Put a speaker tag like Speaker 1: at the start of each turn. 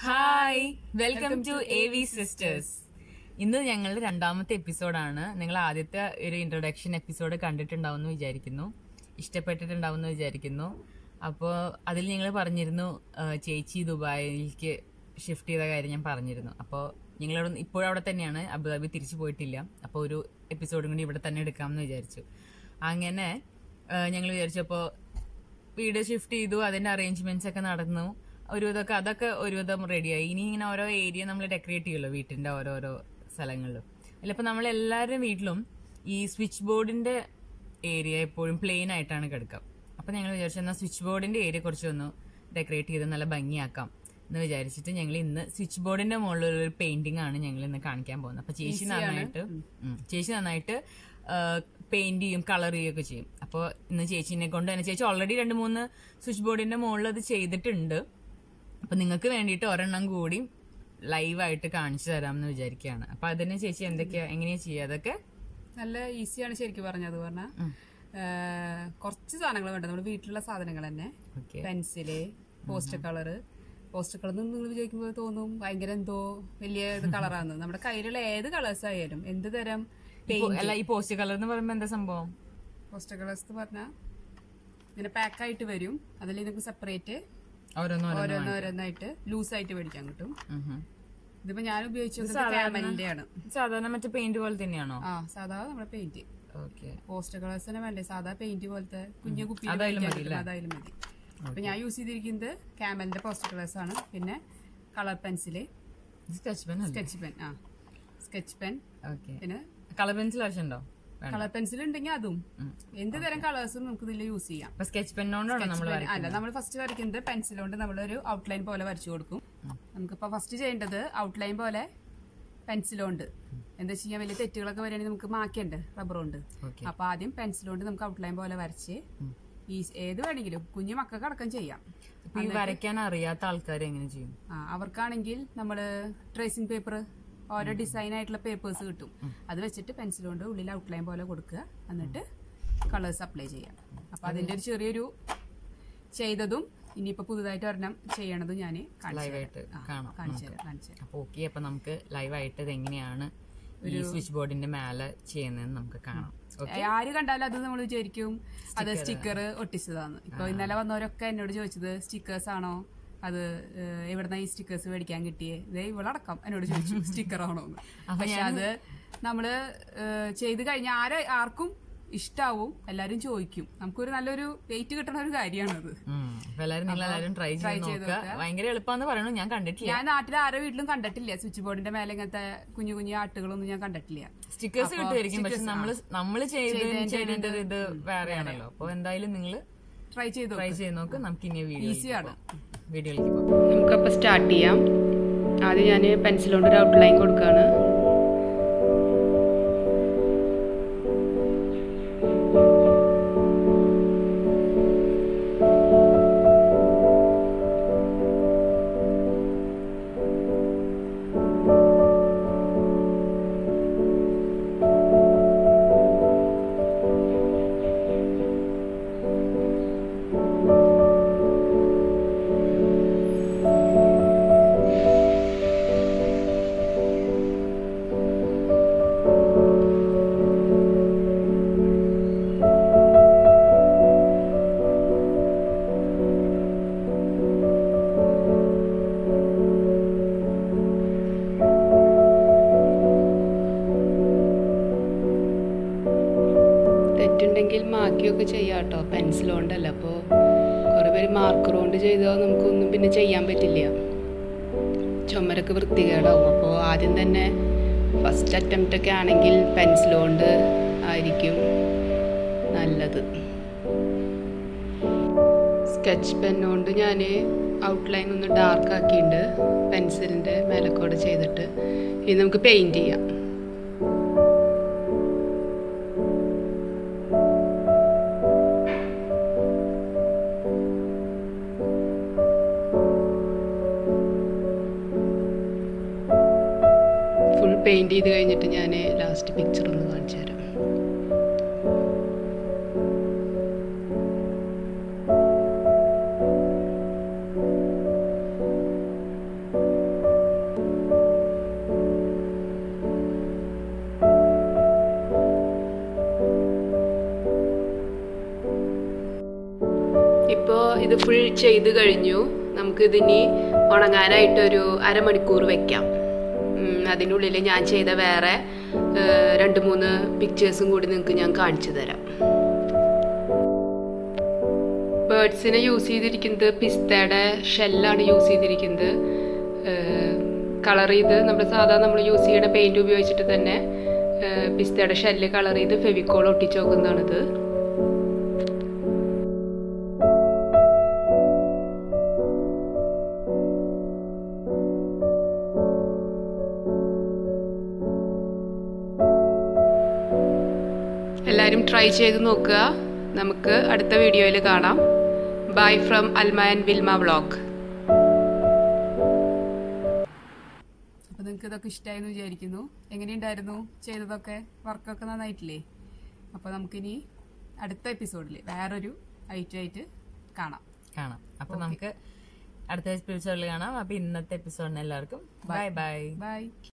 Speaker 1: Hi welcome to A V sisters ഇന്ന് ഞങ്ങളുടെ രണ്ടാമത്തെ എപ്പിസോഡാണ് നിങ്ങൾ ആദ്യത്തെ ഒരു ഇൻട്രൊഡക്ഷൻ എപ്പിസോഡ് കണ്ടിട്ടുണ്ടാവുമെന്ന് വിചാരിക്കുന്നു. ഇഷ്ടപ്പെട്ടിട്ടുണ്ടാവുമെന്ന് വിചാരിക്കുന്നു. അപ്പോൾ അതിൽ ഞങ്ങൾ പറഞ്ഞിരുന്നു ചേച്ചി ദുബായിലേക്ക് ഷിഫ്റ്റ് ചെയ്ത കാര്യം ഞാൻ പറഞ്ഞിരുന്നു. അപ്പോൾ ഞങ്ങളവിടെ ഇപ്പോഴും അവിടെ തന്നെയാണ് അബുദാബി തിരിച്ചു പോയിട്ടില്ല. അപ്പോൾ ഒരു എപ്പിസോഡും കൂടി ഇവിടെ തന്നെ എടുക്കാമെന്ന് വിചാരിച്ചു. അങ്ങനെ ഞങ്ങൾ വിചാരിച്ചപ്പോൾ വീട് ഷിഫ്റ്റ് ചെയ്തു അതിന്റെ അറേഞ്ച്മെന്റ്സ് ഒക്കെ നടന്നു. ഒരുവിധമൊക്കെ അതൊക്കെ ഒരുവിധം റെഡിയായി ഇനി ഇങ്ങനെ ഓരോ ഏരിയ നമ്മൾ ഡെക്കറേറ്റ് ചെയ്യുമല്ലോ വീട്ടിന്റെ ഓരോരോ സ്ഥലങ്ങളിലും. അല്ലപ്പോൾ നമ്മൾ എല്ലാവരുടെയും വീട്ടിലും ഈ സ്വിച്ച് ബോർഡിന്റെ ഏരിയ എപ്പോഴും പ്ലെയിൻ ആയിട്ടാണ് കിടക്കുക. അപ്പൊ ഞങ്ങൾ വിചാരിച്ചു എന്നാൽ സ്വിച്ച് ബോർഡിന്റെ ഏരിയ കുറച്ച് ഒന്ന് ഡെക്കറേറ്റ് ചെയ്ത് നല്ല ഭംഗിയാക്കാം എന്ന് വിചാരിച്ചിട്ട് ഞങ്ങൾ ഇന്ന് സ്വിച്ച് ബോർഡിന്റെ മുകളിൽ ഒരു പെയിന്റിംഗ് ആണ് ഞങ്ങൾ ഇന്ന് കാണിക്കാൻ പോകുന്നത്. അപ്പൊ ചേച്ചി നന്നായിട്ട് ചേച്ചി നന്നായിട്ട് പെയിന്റ് ചെയ്യും കളർ ചെയ്യുകയൊക്കെ ചെയ്യും. അപ്പോൾ ഇന്ന് ചേച്ചിനെ കൊണ്ട് തന്നെ ചേച്ചി ഓൾറെഡി രണ്ട് മൂന്ന് സ്വിച്ച് ബോർഡിന്റെ മുകളിൽ അത് ചെയ്തിട്ടുണ്ട്. അപ്പൊ നിങ്ങൾക്ക് വേണ്ടിയിട്ട് ഒരെണ്ണം കൂടി ലൈവായിട്ട് കാണിച്ചു തരാമെന്ന് വിചാരിക്കുകയാണ്. അപ്പൊ അതിന് ചേച്ചി എന്തൊക്കെയാ എങ്ങനെയാ ചെയ്യുക? അതൊക്കെ?
Speaker 2: നല്ല ഈസിയാണ് ശരിക്കും പറഞ്ഞത് പറഞ്ഞാൽ കുറച്ച് സാധനങ്ങൾ വേണ്ട നമ്മുടെ വീട്ടിലുള്ള സാധനങ്ങൾ തന്നെ. Pencil poster colour. Poster colour നിങ്ങൾ വിചാരിക്കുമ്പോൾ തോന്നും ഭയങ്കര എന്തോ വലിയ കളറാണ് നമ്മുടെ കയ്യിലുള്ള ഏത് കളേഴ്സ് ആയാലും എന്ത് തരം
Speaker 1: അല്ല ഈ പോസ്റ്റർ കളർ എന്ന് പറയുമ്പോൾ എന്താ സംഭവം?
Speaker 2: പോസ്റ്റർ കളേഴ്സ് എന്ന് പറഞ്ഞാൽ ഇങ്ങനെ പാക്കായിട്ട് വരും. അതിൽ നിങ്ങൾക്ക് സെപ്പറേറ്റ് ഓരോന്നോരോന്നായിട്ട്. ലൂസായിട്ട് മേടിക്കാൻ കിട്ടും. ഇതിപ്പോ ഞാൻ ഉപയോഗിച്ചത് ക്യാമലിന്റെ ആണ്
Speaker 1: സാധാരണ മറ്റേ പെയിന്റ് പോലെ തന്നെയാണോ?
Speaker 2: ആ സാധാ നമ്മുടെ പെയിന്റ്
Speaker 1: ഓക്കെ.
Speaker 2: പോസ്റ്റർ കളേഴ്സ് തന്നെ വേണ്ടേ? സാധാ പെയിന്റ് പോലത്തെ കുഞ്ഞു കുപ്പി
Speaker 1: അതായാലും മതി
Speaker 2: അപ്പൊ ഞാൻ യൂസ് ചെയ്തിരിക്കുന്നത് ക്യാമലിന്റെ പോസ്റ്റർ കളേഴ്സ് ആണ്. പിന്നെ colour pencil
Speaker 1: sketch pen
Speaker 2: sketch pen ആ. Sketch pen
Speaker 1: okay.
Speaker 2: പിന്നെ
Speaker 1: കളർ പെൻസിൽ ആവശ്യമുണ്ടോ?
Speaker 2: കളർ പെൻസിൽ ഉണ്ടെങ്കിൽ അതും. എന്ത് തരം കളേഴ്സും നമുക്ക് ഇതിൽ യൂസ് ചെയ്യാം.
Speaker 1: സ്കെച്ച് പെൻ നമ്മൾ
Speaker 2: അല്ല നമ്മൾ ഫസ്റ്റ് വരയ്ക്കുന്നത് പെൻസിൽ കൊണ്ട് നമ്മളൊരു ഔട്ട്ലൈൻ പോലെ വരച്ചു കൊടുക്കും. നമുക്കിപ്പോ ഫസ്റ്റ് ചെയ്യേണ്ടത് ഔട്ട്ലൈൻ പോലെ പെൻസിൽ കൊണ്ട് എന്താ വെച്ച് കഴിഞ്ഞാൽ വലിയ തെറ്റുകളൊക്കെ വരികയാണെങ്കിൽ നമുക്ക് മാക്കേണ്ട റബ്ബർ കൊണ്ട്. അപ്പൊ ആദ്യം പെൻസിൽ കൊണ്ട് നമുക്ക് ഔട്ട്ലൈൻ പോലെ വരച്ച് ഈ ഏത് വേണമെങ്കിലും കുഞ്ഞു മക്കൾക്ക് അടക്കം ചെയ്യാം.
Speaker 1: വരയ്ക്കാൻ അറിയാത്ത ആൾക്കാർ എങ്ങനെ ചെയ്യും?
Speaker 2: അവർക്കാണെങ്കിൽ നമ്മൾ ട്രേസിംഗ് പേപ്പർ ഓരോ ഡിസൈൻ ആയിട്ടുള്ള പേപ്പേഴ്സ് കിട്ടും. അത് വെച്ചിട്ട് പെൻസിൽ കൊണ്ട് ഉള്ളിൽ ഔട്ട്ലൈൻ പോലെ കൊടുക്കുക. എന്നിട്ട് കളേഴ്സ് അപ്ലൈ ചെയ്യാം. അപ്പൊ അതിന്റെ ഒരു ചെറിയൊരു ചെയ്തതും ഇനിയിപ്പോ പുതുതായിട്ട് ഒരെണ്ണം ചെയ്യണതും ഞാൻ
Speaker 1: ലൈവായിട്ട് കാണാം.
Speaker 2: കാണിച്ചു തരാം കാണിച്ചു തരാം.
Speaker 1: അപ്പൊ ഓക്കെ അപ്പൊ നമുക്ക് ലൈവായിട്ട് ഇത് എങ്ങനെയാണ് ഈ സ്വിച്ച് ബോർഡിന്റെ മേലെ ചെയ്യുന്നതെന്ന് നമുക്ക് കാണാം.
Speaker 2: ആര് കണ്ടാലും അത് നമ്മൾ വിചാരിക്കും അത് സ്റ്റിക്കർ ഒട്ടിച്ചതാണ് ഇപ്പൊ ഇന്നലെ വന്നവരൊക്കെ എന്നോട് ചോദിച്ചത് സ്റ്റിക്കേഴ്സ് ആണോ? അത് എവിടുന്ന ഈ സ്റ്റിക്കേഴ്സ് മേടിക്കാൻ കിട്ടിയേ? ഇതേ ഇവളടക്കം എന്നോട് ചോദിച്ചു സ്റ്റിക്കർ ആണോ എന്ന് പക്ഷെ അത് നമ്മൾ ചെയ്ത് കഴിഞ്ഞാൽ ആരെ ആർക്കും ഇഷ്ടാവും എല്ലാരും ചോദിക്കും. നമുക്കൊരു നല്ലൊരു വെയിറ്റ് കിട്ടണ ഒരു കാര്യമാണത്
Speaker 1: എല്ലാരും ട്രൈ ചെയ്ത് ഭയങ്കര പറയണു ഞാൻ കണ്ടിട്ടില്ല.
Speaker 2: ഞാൻ നാട്ടിൽ ആരോ വീട്ടിലും കണ്ടിട്ടില്ല. സ്വിച്ച് ബോർഡിന്റെ മേലെ ഇങ്ങനത്തെ കുഞ്ഞു കുഞ്ഞു ആട്ടുകളൊന്നും ഞാൻ കണ്ടിട്ടില്ല.
Speaker 1: സ്റ്റിക്കേഴ്സ് കിട്ടുമായിരിക്കും പക്ഷെ നമ്മൾ നമ്മൾ ചെയ്ത് ചെയ്തതിന്റെ ഇത് വേറെയാണല്ലോ. അപ്പൊ എന്തായാലും നിങ്ങൾ
Speaker 2: ട്രൈ ചെയ്ത്
Speaker 1: ട്രൈ ചെയ്ത് നോക്ക്. നമുക്ക് ഇനി വീഡിയോ
Speaker 2: ആണ്.
Speaker 1: വീഡിയോയിലേക്ക് പോകാം.
Speaker 2: നമുക്കപ്പോൾ സ്റ്റാർട്ട് ചെയ്യാം. ആദ്യം ഞാൻ പെൻസിൽ കൊണ്ട് ഒരു ഔട്ട്ലൈൻ കൊടുക്കുകയാണ് തെറ്റുണ്ടെങ്കിൽ മാക്കിയൊക്കെ ചെയ്യാം കേട്ടോ. പെൻസിൽ കൊണ്ടല്ല. അപ്പോൾ കുറേ പേര് മാർക്കർ കൊണ്ട് ചെയ്താൽ നമുക്കൊന്നും പിന്നെ ചെയ്യാൻ പറ്റില്ല. ചുമരൊക്കെ വൃത്തികേടാവും. അപ്പോൾ ആദ്യം തന്നെ ഫസ്റ്റ് അറ്റംപ്റ്റൊക്കെ ആണെങ്കിൽ പെൻസിൽ കൊണ്ട് ആയിരിക്കും നല്ലത്. സ്കെച്ച് പെന്നുകൊണ്ട് കൊണ്ട് ഞാൻ ഔട്ട്ലൈൻ ഒന്ന് ഡാർക്ക് ആക്കിയിട്ടുണ്ട് പെൻസിലിന്റെ മേലക്കോട് ചെയ്തിട്ട്. ഇനി നമുക്ക് പെയിന്റ് ചെയ്യാം. പെയിന്റ് ചെയ്ത് കഴിഞ്ഞിട്ട് ഞാൻ ലാസ്റ്റ് പിക്ചർ ഒന്ന് കാണിച്ചു തരാം. ഇപ്പോൾ ഇത് ഫുൾ ചെയ്ത് കഴിഞ്ഞു. നമുക്കിതിനി ഉണങ്ങാനായിട്ടൊരു അരമണിക്കൂർ വെക്കാം. ഉം, അതിനുള്ളിൽ ഞാൻ ചെയ്ത വേറെ രണ്ട് മൂന്ന് പിക്ചേഴ്സും കൂടി നിങ്ങൾക്ക് ഞാൻ കാണിച്ചു തരാം. ബേർഡ്സിനെ യൂസ് ചെയ്തിരിക്കുന്നത് പിസ്തയുടെ ഷെല്ലാണ് യൂസ് ചെയ്തിരിക്കുന്നത്. കളർ ചെയ്ത് നമ്മൾ സാധാരണ നമ്മൾ യൂസ് ചെയ്യുന്ന പെയിന്റ് ഉപയോഗിച്ചിട്ട് തന്നെ പിസ്തയുടെ ഷെല്ല് കളർ ചെയ്ത് ഫെവിക്കോൾ ഒട്ടിച്ചു നോക്കുന്നതാണിത് എല്ലാവരും ട്രൈ ചെയ്ത് നോക്കുക. നമുക്ക് അടുത്ത വീഡിയോയിൽ കാണാം. Bye from Alma and Vilma vlog
Speaker 3: അപ്പോൾ നിങ്ങൾക്ക് ഇതൊക്കെ ഇഷ്ടമായെന്ന് വിചാരിക്കുന്നു. എങ്ങനെയുണ്ടായിരുന്നു? ചെയ്തതൊക്കെ വർക്കൊക്കെ നന്നായിട്ടില്ലേ? അപ്പോൾ നമുക്കിനി അടുത്ത എപ്പിസോഡിൽ വേറൊരു ഐറ്റം ആയിട്ട് കാണാം.
Speaker 1: കാണാം. അപ്പോൾ നമുക്ക് അടുത്ത എപ്പിസോഡിൽ കാണാം. അപ്പോൾ ഇന്നത്തെ എപ്പിസോഡിന് എല്ലാവർക്കും ബൈ ബൈ
Speaker 3: ബൈ